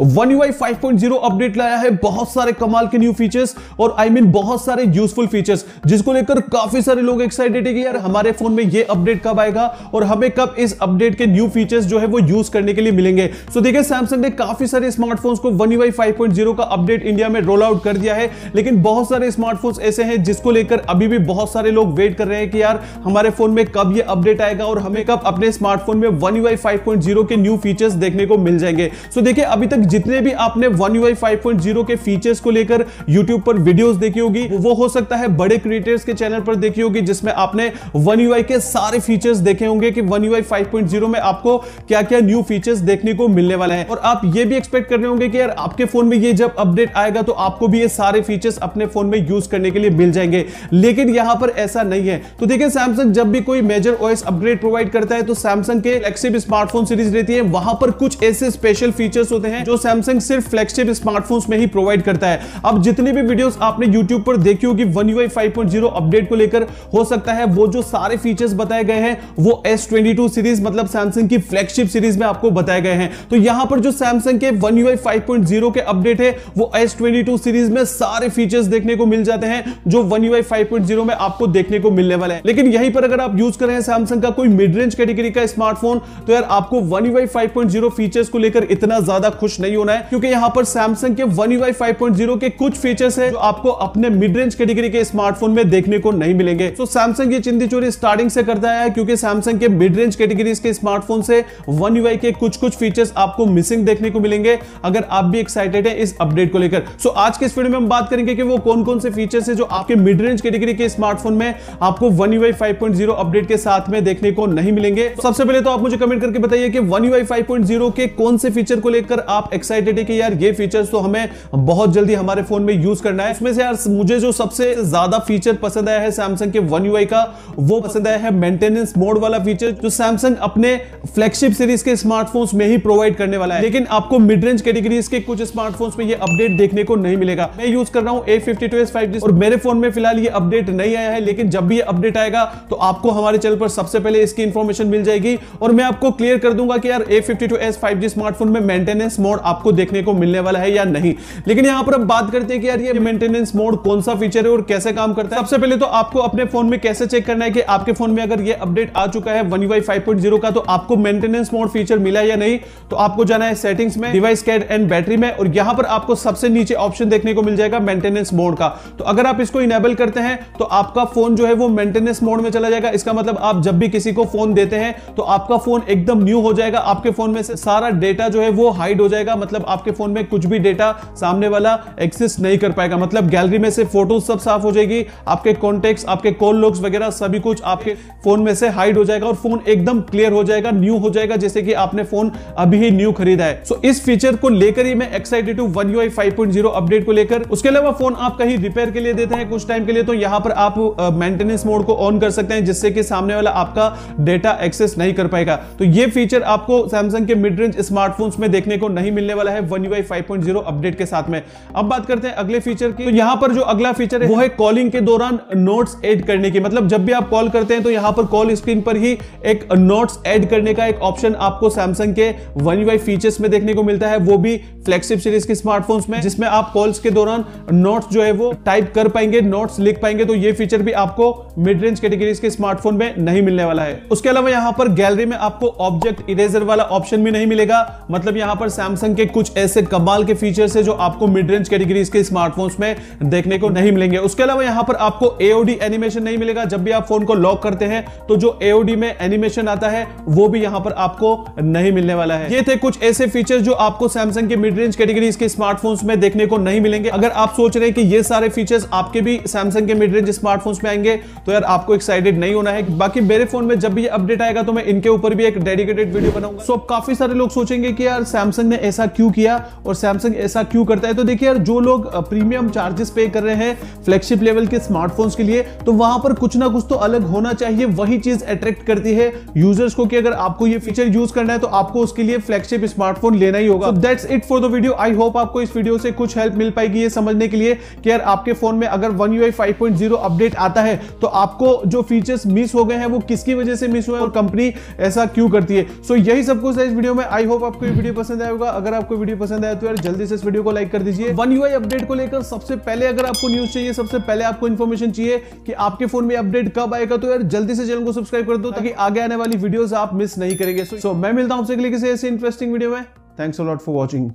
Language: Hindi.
वन यू 5.0 अपडेट लाया है बहुत सारे कमाल के न्यू फीचर्स और आई I मीन mean, बहुत सारे यूजफुल फीचर्स जिसको लेकर काफ़ी सारे लोग एक्साइटेड है कि यार हमारे फ़ोन में ये अपडेट कब आएगा और हमें कब इस अपडेट के न्यू फीचर्स जो है वो यूज़ करने के लिए मिलेंगे। सो देखिए सैमसंग ने काफ़ी सारे स्मार्टफोन्स को वन यू 5.0 का अपडेट इंडिया में रोल आउट कर दिया है लेकिन बहुत सारे स्मार्टफोन्स ऐसे हैं जिसको लेकर अभी भी बहुत सारे लोग वेट कर रहे हैं कि यार हमारे फ़ोन में कब ये अपडेट आएगा और हमें कब अपने स्मार्टफ़ोन में वन यू 5.0 के न्यू फीचर्स देखने को मिल जाएँगे। सो देखिए अभी तक जितने भी आपने वन यू 5.0 के फीचर्स को लेकर यूट्यूब पर वीडियोस देखी होगी, वो हो सकता है बड़े क्रिएटर्स के चैनल पर देखी होगी, जिसमें आपने वन यू के सारे फीचर्स देखे होंगे कि वन यू 5.0 में आपको क्या क्या न्यू फीचर्स देखने को मिलने वाले हैं। और आप ये भी एक्सपेक्ट कर रहे होंगे कि यार, आपके फ़ोन में ये जब अपडेट आएगा तो आपको भी ये सारे फीचर्स अपने फ़ोन में यूज़ करने के लिए मिल जाएँगे। लेकिन यहाँ पर ऐसा नहीं है। तो देखिए सैमसंग जब भी कोई मेजर ओएस अपग्रेड प्रोवाइड करता है तो सैमसंग के फ्लैगशिप स्मार्टफ़ोन सीरीज़ रहती है। वहाँ पर कुछ ऐसे स्पेशल फीचर्स होते हैं, जो सैमसंग सिर्फ़ फ्लैगशिप स्मार्टफोन्स में ही प्रोवाइड करता है। अब जितनी भी वीडियोस आपने यूट्यूब पर देखी होगी वन यू अपडेट को लेकर, हो सकता है वो जो सारे फीचर्स बताए गए हैं, वो एस सीरीज़ मतलब सैमसंग की फ्लैगशिप सीरीज़ में आपको बताए गए हैं। तो यहाँ पर जो सैमसंग के वन यू के अपडेट है, वो एस सीरीज़ में सारे फीचर्स देखने को मिल जाते हैं, जो वन यू में आपको देखने को मिलने वाले हैं। लेकिन यहीं पर अगर आप यूज़ कर रहे हैं सैमसंग का कोई मिड रेंज कैटेगरी का स्मार्टफ़ोन तो यार आपको वन यू 5.0 फीचर्स को लेकर इतना ज़्यादा खुश नहीं होना है, क्योंकि यहाँ पर सैमसंग के वन यू 5.0 के कुछ फीचर्स है जो आपको अपने मिड रेंज कैटेगरी के स्मार्टफ़ोन में देखने को नहीं मिलेंगे। तो सैमसंग ये चिंदी चोरी स्टार्टिंग से करता है, क्योंकि सैमसंग के मिड रेंज कैटेगरी के स्मार्टफ़ोन से वन यू के कुछ कुछ फीचर्स आपको मिसिंग देखने को मिलेंगे। अगर आप भी एक्साइटेड है इस अपडेट को लेकर। सो आज के इस वीडियो में हम बात करेंगे कि वो कौन कौन से फीचर्स है जो आपके मिड रेंज कैटेगरी के स्मार्टफ़ोन में आपको वन यू 5.0 अपडेट के साथ में देखने को नहीं मिलेंगे। सबसे पहले तो आप मुझे कमेंट करके बताइए कि वन यू 5.0 के कौन से फीचर को लेकर आप एक्साइटेड है कि यार ये फीचर्स तो हमें बहुत जल्दी हमारे फ़ोन में यूज़ करना है। इसमें से यार मुझे जो सबसे ज़्यादा फीचर पसंद आया है सैमसंग के वन यू का, वो पसंद आया है मेंटेनेंस मोड वाला फीचर जो सैमसंग अपने फ्लैगशिप सीरीज़ के स्मार्टफोन्स में ही प्रोवाइड करने वाला है। लेकिन आपको मिड रेंज कैटेगरीज के कुछ स्मार्टफोन्स में ये अपडेट देखने को नहीं मिलेगा। मैं यूज़ कर रहा हूँ A52s और मेरे फ़ोन में फ़िलहाल ये अपडेट नहीं आया है, लेकिन जब भी ये अपडेट आएगा तो आपको हमारे चैनल पर सबसे पहले इसकी इंफॉर्मेशन मिल जाएगी। और मैं आपको क्लियर कर दूँगा कि यार A52s 5G स्मार्टफ़ोन में मेंटेनेंस मोड आपको देखने को मिलने वाला है या नहीं। लेकिन यहाँ पर अब बात करते हैं कि यार ये मेंटेनेंस मोड कौन सा फीचर है और कैसे काम करता है। सबसे पहले तो आपको अपने फ़ोन में कैसे चेक करना है कि आपके फ़ोन में अगर ये अपडेट आ चुका है वन यू का तो आपको मेंटेनेंस मोड फीचर मिला या नहीं। तो आपको जाना है सेटिंग्स में डिवाइस कैड एंड बैटरी में और यहाँ पर आपको सबसे नीचे ऑप्शन देखने को मिल जाएगा मेंटेनेंस मोड का। तो अगर आप इसको इनेबल करते हैं तो आपका फ़ोन जो है वो मेंटेनेंस मोड में चला जाएगा। इसका मतलब आप जब भी किसी को फ़ोन देते हैं तो आपका फ़ोन एकदम न्यू हो जाएगा। आपके फ़ोन में से सारा डेटा जो है वो हाइड हो जाएगा। मतलब आपके फ़ोन में कुछ भी डेटा सामने वाला एक्सेस नहीं कर पाएगा। मतलब गैलरी में से फ़ोटो सब साफ़ हो जाएगी, आपके कॉन्टेक्ट आपके कॉल लॉग्स वगैरह, सभी कुछ आपके फ़ोन में से हाइड हो जाएगा और फ़ोन एकदम क्लियर हो जाएगा न्यू हो जाएगा, जैसे कि आपने फ़ोन अभी ही न्यू खरीदा है। सो इस फीचर को लेकर ही मैं एक्साइटेड हूँ वन यू अपडेट को लेकर। उसके अलावा फ़ोन आप कहीं रिपेयर के लिए देते हैं कुछ टाइम के लिए तो यहाँ पर आप मेंटेनेंस मोड को ऑन कर सकते हैं, जिससे कि सामने वाला आपका डेटा एक्सेस नहीं कर पाएगा। तो ये फीचर आपको सैमसंग के मिड रेंज स्मार्टफोन्स में देखने को नहीं मिलने वाला है वन यू अपडेट के साथ में। अब बात करते हैं अगले फीचर की। तो यहाँ पर जो अगला फीचर है, वो है कॉलिंग के दौरान नोट्स एड करने की। मतलब जब भी आप कॉल करते हैं तो यहाँ पर कॉल स्क्रीन पर ही एक नोट्स एड करने का एक ऑप्शन आपको सैमसंग के वन यू फीचर्स में देखने को मिलता है। वो भी फ्लैगशिप सीरीज़ के स्मार्टफोन्स में, जिसमें आप कॉल्स के दौरान नोट्स जो है, वो टाइप कर पाएँगे नोट्स लिख पाएँगे। तो ये फीचर भी आपको मिड रेंज कैटेगरीज के स्मार्टफ़ोन में नहीं मिलने वाला है। उसके अलावा यहाँ पर गैलरी में आपको ऑब्जेक्ट इरेजर वाला ऑप्शन भी नहीं मिलेगा। मतलब यहाँ पर सैमसंग के कुछ ऐसे कमाल के फीचर्स है जो आपको मिड रेंज कैटेगरीज के स्मार्टफोन्स में देखने को नहीं मिलेंगे। उसके अलावा यहाँ पर आपको एओडी एनिमेशन नहीं मिलेगा। जब भी आप फ़ोन को लॉक करते हैं तो जो एओडी में एनिमेशन आता है, वो भी यहाँ पर आपको नहीं मिलने वाला है। ये थे कुछ ऐसे फीचर जो आपको सैमसंग के मिड रेंज कैटेगरीज के स्मार्टफोन्स में देखने को नहीं मिलेंगे। अगर आप सोच रहे हैं कि ये सारे फीचर्स आपके भी सैमसंग के मिड रेंज स्मार्टफोन्स में आएँगे तो यार आपको एक्साइटेड नहीं होना है। बाकी मेरे फ़ोन में जब भी अपडेट आएगा तो मैं इनके ऊपर भी एक डेडिकेटेड वीडियो बनाऊँगा। सो काफ़ी सारे लोग सोचेंगे कि यार सैमसंग ने ऐसा क्यों किया और सैमसंग ऐसा क्यों करता है? तो देखिए यार, जो लोग प्रीमियम चार्जेस पे कर रहे हैं फ्लैगशिप लेवल के स्मार्टफोन्स के लिए तो वहाँ पर कुछ ना कुछ तो अलग होना चाहिए, वही चीज़ अट्रैक्ट करती है यूज़र्स को कि अगर आपको ये फीचर यूज़ करना है तो आपको उसके लिए फ्लैगशिप स्मार्टफ़ोन लेना ही होगा। That's it for the video I hope आपको इस वीडियो से कुछ हेल्प मिल पाएगी ये समझने के लिए कि यार, आपके फ़ोन में अगर वन यू अपडेट आता है तो आपको जो फीचर्स मिस हो गए हैं, वो किसकी वजह से मिस हुए और कंपनी ऐसा क्यों करती है? सो यही सब कुछ है इस वीडियो में. आई होप आपको ये वीडियो पसंद आएगा अगर अगर आपको वीडियो पसंद आया तो यार जल्दी से इस वीडियो को लाइक कर दीजिए। वन यूआई अपडेट को लेकर सबसे पहले अगर आपको न्यूज़ चाहिए, सबसे पहले आपको इन्फॉर्मेशन चाहिए कि आपके फ़ोन में अपडेट कब आएगा तो यार जल्दी से चैनल को सब्सक्राइब कर दो ताकि आगे आने वाली वीडियोस आप मिस नहीं करेंगे। सो मैं मिलता हूँ आपसे किसी इंटरेस्टिंग वीडियो में। Thanks a lot for watching